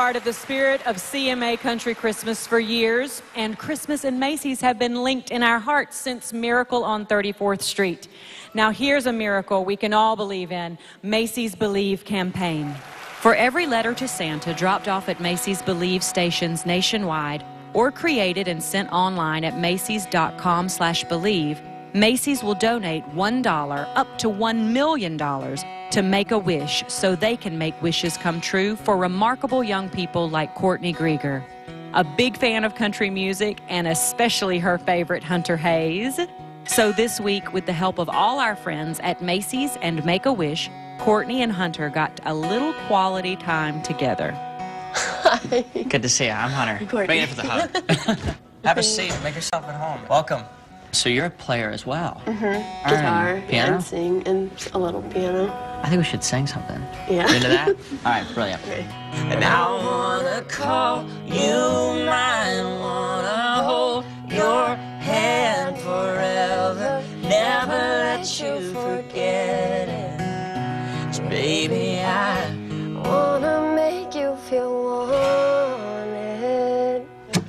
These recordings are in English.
part of the spirit of CMA Country Christmas for years, and Christmas and Macy's have been linked in our hearts since Miracle on 34th Street. Now, here's a miracle we can all believe in Macy's Believe campaign. For every letter to Santa dropped off at Macy's Believe stations nationwide or created and sent online at macys.com slash believe, Macy's will donate $1 up to $1 million to make a wish so they can make wishes come true for remarkable young people like Courtney Grieger. A big fan of country music and especially her favorite Hunter Hayes. So this week, with the help of all our friends at Macy's and Make a Wish, Courtney and Hunter got a little quality time together. Hi. Good to see you. I'm Hunter. Courtney. Waiting for the hug. Have a seat. Make yourself at home. Welcome. So you're a player as well. Mm-hmm. Guitar piano? and sing and a little piano. I think we should sing something. Yeah. You into that? All right, brilliant. Okay. And I wanna call you mine, wanna hold your hand forever, never let you forget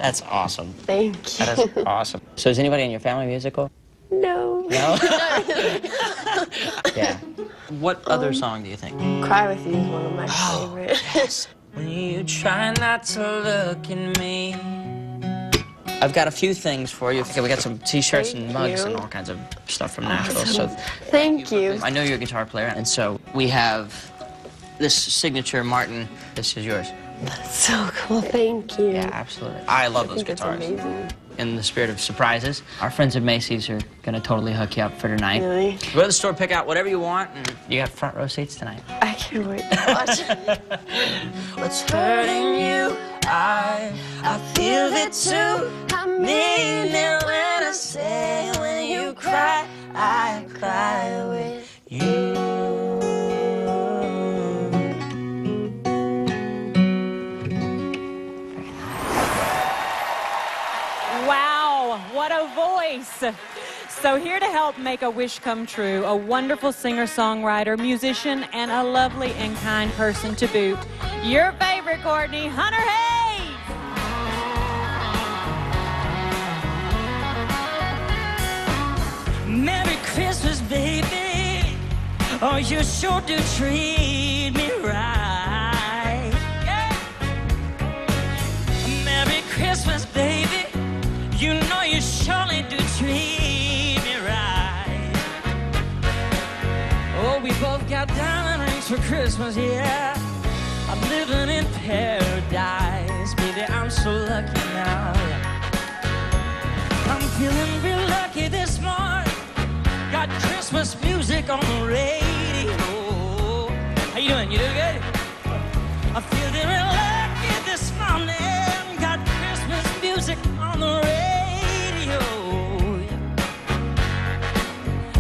That's awesome. Thank you. That is awesome. So is anybody in your family musical? no. No? yeah. What other um, song do you think? Cry with you is one of my Oh, favorite. When you try not to look at me. I've got a few things for you. Okay, we got some t-shirts and mugs you. and all kinds of stuff from Nashville. So Thank you. I know you're a guitar player, and so we have this signature Martin. This is yours. That's so cool. Thank you. Yeah, absolutely. I love I those think it's guitars. amazing. In the spirit of surprises, our friends at Macy's are gonna totally hook you up for tonight. Really? Go to the store, pick out whatever you want, and you got front row seats tonight. I can't wait to watch. What's hurting you? I I feel it too. I Mean it when I say Wow, what a voice! So, here to help make a wish come true, a wonderful singer songwriter, musician, and a lovely and kind person to boot. Your favorite, Courtney, Hunter Hayes! Merry Christmas, baby. Oh, you sure do treat me right. Yeah. Merry Christmas, baby. You know you surely do treat me right. Oh, we both got diamond rings for Christmas, yeah. I'm living in paradise, baby. I'm so lucky now. I'm feeling real lucky this morning. Got Christmas music on the radio. How you doing? You doing good? I'm feeling real lucky this morning. Got Christmas music on the radio.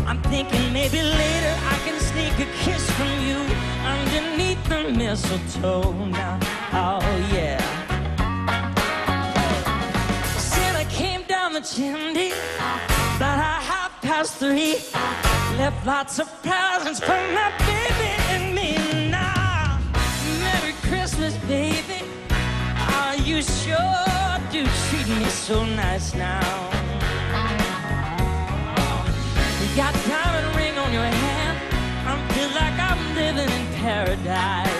I'm thinking maybe later I can sneak a kiss from you underneath the mistletoe now. Oh yeah. Santa came down the chimney about half past three. Left lots of presents for my baby and me now. Merry Christmas, baby. Oh, you sure do treat me so nice now. Got diamond ring on your hand. I feel like I'm living in paradise.